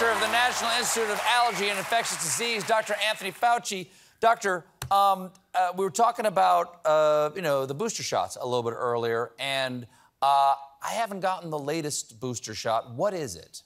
director of the National Institute of Allergy and Infectious Disease, Dr. Anthony Fauci. Doctor, um, uh, we were talking about, uh, you know, the booster shots a little bit earlier, and uh, I haven't gotten the latest booster shot. What is it?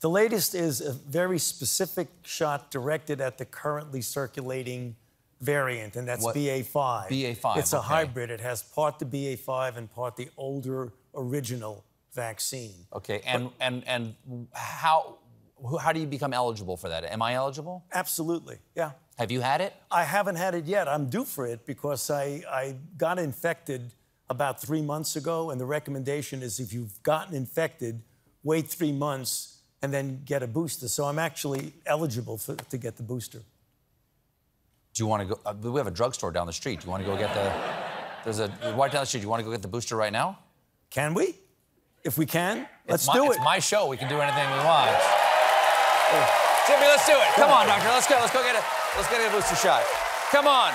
The latest is a very specific shot directed at the currently circulating variant, and that's What- BA5. BA5, It's a okay. hybrid. It has part the BA5 and part the older original vaccine. Okay, and and and how who- how do you become eligible for that? Am I eligible? Absolutely, yeah. Have you had it? I haven't had it yet. I'm due for it because I, I got infected about three months ago, and the recommendation is if you've gotten infected, wait three months and then get a booster. So I'm actually eligible for, to get the booster. Do you want to go? Uh, we have a drugstore down the street. Do you want to go get the? There's a right down the street. Do you want to go get the booster right now? Can we? If we can, let's my, do it. It's my show. We can do anything we want. Jimmy, let's do it. Come on, doctor. Let's go. Let's go get a. Let's get a booster shot. Come on.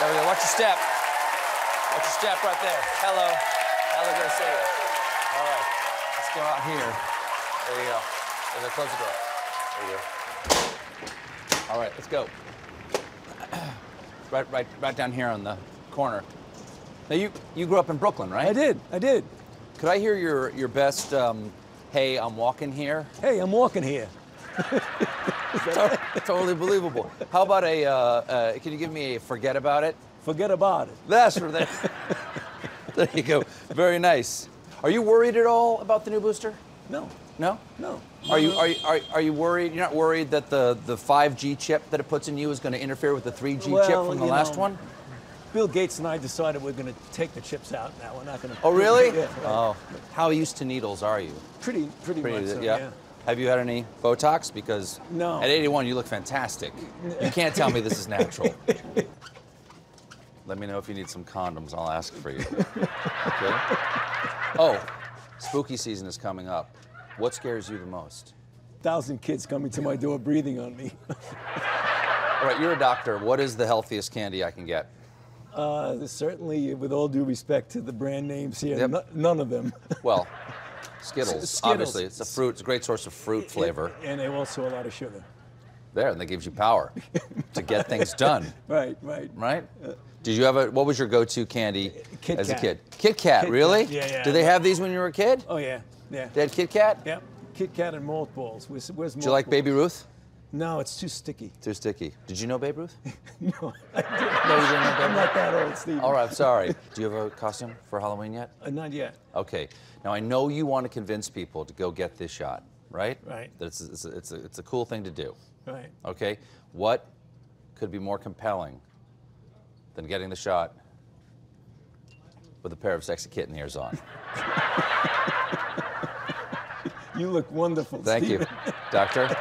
There we go. Watch your step. Watch your step right there. Hello. Hello, good to see you. All right. Let's go out here. There you go. There you go. Close the door. There you go. All right. Let's go. Right, right, right down here on the corner. Now you you grew up in Brooklyn, right? I did. I did. Could I hear your your best? Um, hey, I'm walking here. Hey, I'm walking here. To- totally believable. How about a? Uh, uh, can you give me a forget about it? Forget about it. That's for that. there you go. Very nice. Are you worried at all about the new booster? No, No. no. Are you are you are, are you worried? You're not worried that the the 5G chip that it puts in you is going to interfere with the 3G chip from the last know, one? Bill Gates and I decided we're going to take the chips out now. We're not going to. Oh, really? Yeah. right. Oh, how used to needles are you? Pretty, pretty, Pretty, much so, yeah. yeah. Have you had any Botox? Because No. at 81 you look fantastic. You can't tell me this is natural. Let me know if you need some condoms. I'll ask for you. Okay. Oh, spooky season is coming up. What scares you the most? Thousand kids coming to my door breathing on me. All right, you're a doctor. What is the healthiest candy I can get? Uh, certainly, with all due respect to the brand names here, Yep. no- none of them. Well, Skittles. Skittles. Obviously, it's a fruit. It's a great source of fruit flavor. and they also a lot of sugar. There, and that gives you power to get things done. Right, right. right? Did you have a? What was your go-to candy Kit as a kid? Kit Kat, Kit really? Kat, yeah, yeah. Did they have these when you were a kid? Oh yeah, yeah. They had Kit Kat. Yep. Kit Kat and malt balls. Where's, where's Did you like Baby Ruth? No, it's too sticky. Too sticky. Did you know Babe Ruth? no, No, I didn't. you didn't know Babe I'm not that old, Steve. All right, I'm sorry. Do you have a costume for Halloween yet? Uh, not yet. Okay. Now I know you want to convince people to go get this shot, right? Right. That it's, it's, a, it's, a, it's a cool thing to do. Right. Okay. What could be more compelling than getting the shot with a pair of sexy kitten ears on? You look wonderful. Thank you, doctor.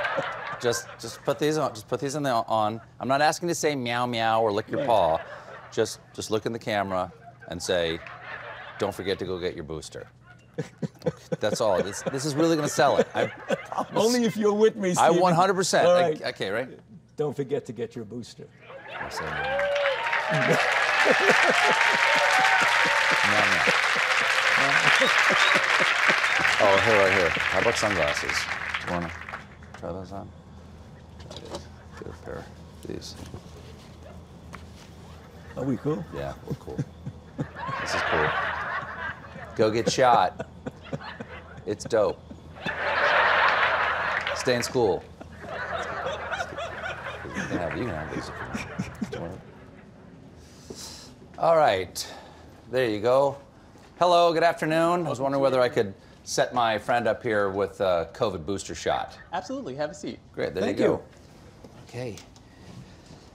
Just just put these on. Just put these in the, on. I'm not asking to say meow meow or lick your Right. paw. Just just look in the camera and say, "Don't forget to go get your booster." That's all. This this is really going to sell it. I. Only if you're with me, Steve. I 100%. All I- right. okay, right? Don't forget to get your booster. I'll say meow. Meow, meow. Oh, here, right here. How about sunglasses? Do you want to try those on? Try these. Get a pair of these. Are we cool? Yeah, we're cool. this is cool. Go get shot. It's dope. Stay in school. You can have, you can have these if you want. All right. There you go. Hello, good afternoon. I was wondering whether I could set my friend up here with a COVID booster shot. Absolutely. Have a seat. Great, there Thank you go. you. Okay.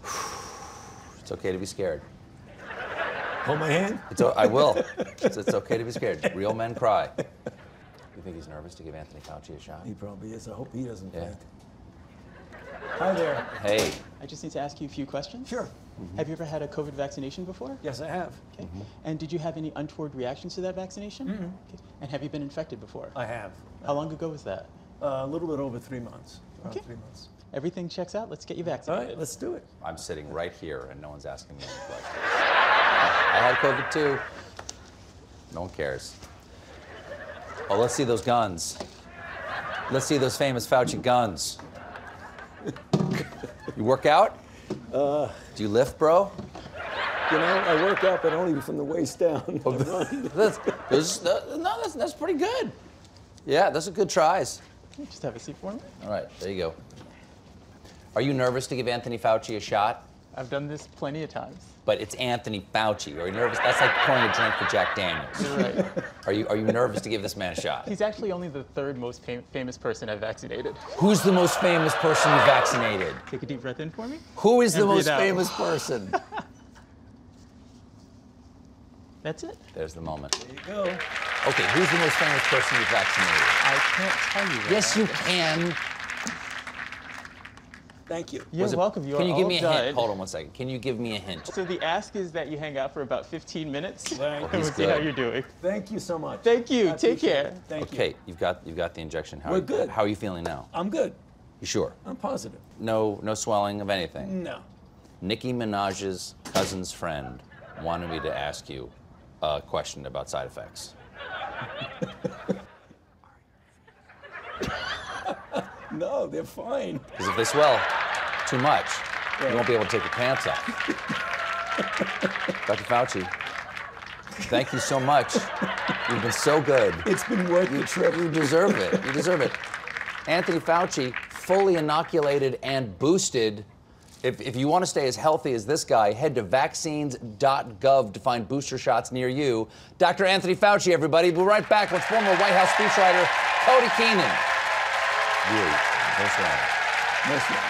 It's okay to be scared. Hold my hand. It's, o- I will. It's, it's okay to be scared. Real men cry. You think he's nervous to give Anthony Fauci a shot? He probably is. I hope he doesn't Yeah. faint. Hi there. Hey, I just need to ask you a few questions. Sure. Mm-hmm. Have you ever had a COVID vaccination before? Yes, I have. Okay. Mm-hmm. And did you have any untoward reactions to that vaccination? Mm-hmm. Okay. And have you been infected before? I have. How long ago was that? Uh, a little bit over three months. Around Okay. three months. Everything checks out. Let's get you vaccinated. All right, let's do it. I'm sitting right here and no one's asking me any questions. I had COVID too. No one cares. Oh, let's see those guns. Let's see those famous Fauci guns. You work out? Uh. Do you lift, bro? You know, I work out, but only from the waist down. I run. That's, this- no, that's, that's pretty good. Yeah, those are good tries. Just have a seat for me. All right, there you go. Are you nervous to give Anthony Fauci a shot? I've done this plenty of times. But it's Anthony Fauci. Are you nervous? That's like pouring a drink for Jack Daniels. You're right. Are you, are you nervous to give this man a shot? He's actually only the third most fam- famous person I've vaccinated. Who's the most famous person you vaccinated? Take a deep breath in for me. Who is the And breathe most out. famous person? That's it. There's the moment. There you go. Okay, who's the most famous person you've vaccinated? I can't tell you that. Yes, you can. Thank you. You're Was it- welcome. You Can you give me a done. hint? Hold on one second. Can you give me a hint? So the ask is that you hang out for about 15 minutes, Thank and we'll see how you're doing. Thank you so much. Thank you. I Take care. it. Thank Okay, you. you've got you've got the injection. How We're are, good. How are you feeling now? I'm good. You sure? I'm positive. No no swelling of anything. No. Nicki Minaj's cousin's friend wanted me to ask you a question about side effects. No, they're fine. Because if they swell too much, you won't be able to take your pants off. Dr. Fauci, thank you so much. You've been so good. It's been worth the trip. You deserve it. You deserve it. Anthony Fauci, fully inoculated and boosted. If, if you want to stay as healthy as this guy, head to vaccines.gov to find booster shots near you. Dr. Anthony Fauci, everybody. We'll be right back with former White House speechwriter Cody Keenan. Really, nice one. Nice one.